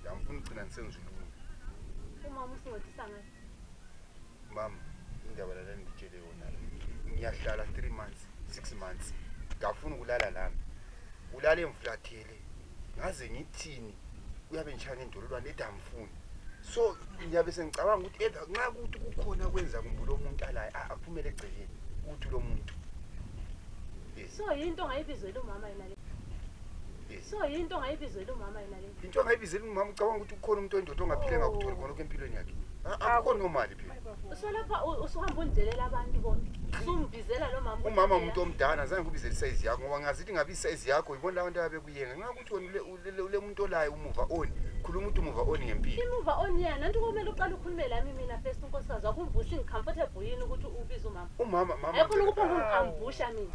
ndamufuna ugcina ndisenza ulunga umama usincedisa ngayo mama indaba lala nditshele yona ngiyahlala three months six months ngafuna ukulala lami ulale emflathele ngaze ngithini uyabe ngishaya ngendololwane ede amfuni so ngiyabe sengicabanga ukuthi either nxa kuthi kukhona kwenza kumbe lo muntu alaye aphumele egcekeni ukuthi lo muntu so yinto ongayibizela umama yena le so yini into ongayibizeli umama yena le into ongayibizeli umama ucabanga ukuthi ukhona umuntu wendoda ongaphile ngakutholi khona lokho empilweni yakhe akukho nomali phela usolapha usuhamba undizelela abantu bonke usumbizela lo mama umama umuntu omdala zange kubizela isayizi yakho ngoba ngazi ukuthi ngabe isayizi yakho yibona labantu ababekuyenga nxa ukuthi wena ule muntu olayo umuva oni khuluma ukuthi umuva oni ngempilo imuva oni yena nanti kumele uqale ukhulume lami mina first unkosikazi wakumvusa ingicomfortable yini ukuthi ubize umama umama mama ekhona ukuphonga ungiambusha mina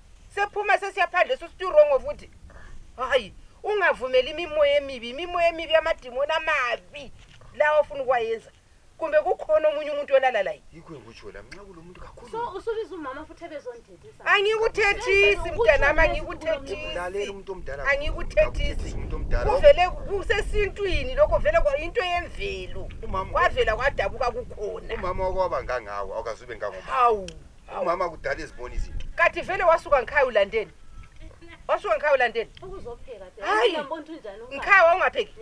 sephuma sesiyaphandle sositirongo futhi hayi ungavumeli imimoya emibi imimoya emibi amadimoni amabi lawa ofuna ukwayenza kumbe kukhona omunye umuntu olala laye yikho engikutsho lami nxa kulomuntu kakhulu so usubiza umama futhi ebezondidisa angikuthethisi mntanami angikuthethisi umuntu omdala angikuthethisi umuntu omdala kuvele kusesintwini lokho vele into yemvelo kwavela kwadabuka kukhona umama wakwaba ngangawo awukazube ngangoma hawu umama kudala ezibona izinto kati vele wasuka ngikhaya ulandeni wasuka ngikhaya ulandeni hayi ngikhaya wawungapheki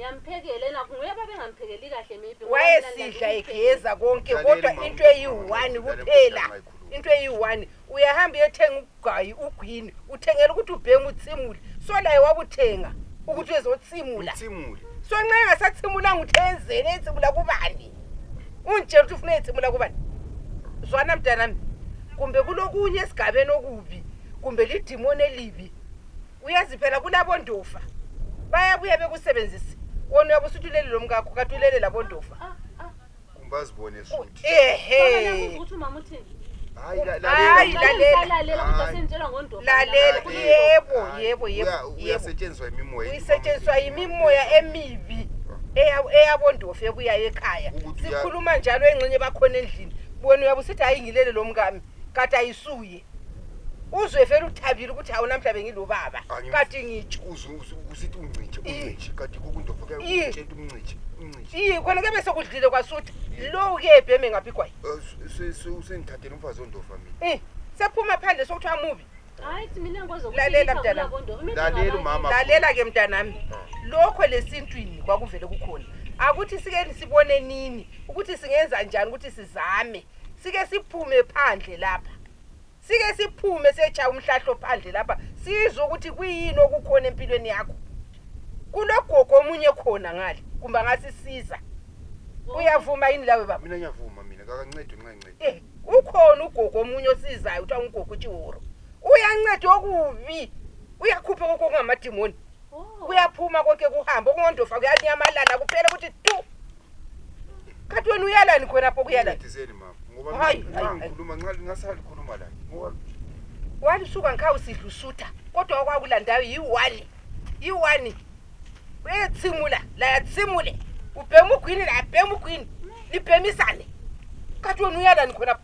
wayesidla egeza konke kodwa into eyi-one kuphela into eyi-one uyahamba uyethenga ugayi ugwini uthengela ukuthi ubhenga utsimule so laye wakuthenga ukuthi ezotsimula so nxa engasatsimulanga uthenzele etsimula kubani ungitshela ukuthi ufuna izicimula kubani zwana mntanami kumbe kulokunye esigabeni okubi kumbe lidimoni elibi uyazi phela kulabondofa bayabuya bekusebenzise wona uyabe usuthi ulele lo mkakho kati ulele labondofa kumbe azibone suthi ehe hayi la- Hayi, lalela lalela. Lalela kodwa Hayi. sengitshelwa ngondoba. Lalela. Hayi, Yebo, hayi, yebo, yebo, uya- yebo. uyasetshenziswa imimoya kuyisetshenziswa yimimoya emibi eya- eyabondofu ebuya ekhaya Ukuthi uya- sikhuluma njalo engxenye bakhona endlini wena uyabe usithi hayi ngilele lo mkami kati ayisuye uzwe vele uthabile ukuthi hawu namhla bengilobaba Angi- kati ngitsho Uzu- uzu- usithi uncishe Ih. uncishe kanti kukundofa Ih. kuyakutshela umncishe uncishe iyi khona ke besekudlile kwasutha lo ke ebheme ngaphi kwayo usengithathela umfazi ondofa mina eh, sephuma phandle sokuthiwa mubi lalela ke mntanami lokho lesintwini kwakuvele kukhona akuthi sikeni sibone nini ukuthi singenza njani ukuthi sizame sike siphume phandle lapha sike siphume sechaya umhlahlo phandle lapha sizwe ukuthi kuyini okukhona empilweni yakho kulogogo omunye khona ngale kumbe angasisiza uyavuma yini lawe baba mina ngiyavuma mina kakancedo nxa ncedo eh ukhona ugogo omunye osizayo kuthiwa ngugogo utshiworo uyanceda okubi uyakhupha kokho kungamadimoni oh. kuyaphuma konke kuhambe okungondofa kuyanyamalala kuphele ukuthi tu khathi wena uyalani khonapho kuyalani wani suka ngikhawu sidla usutha kodwa okwakula ndawo yiwani yiwani uyethimula la yathimule ubhema ugwini la yabhema ugwini libhemisane khathi wena uyalani khonapho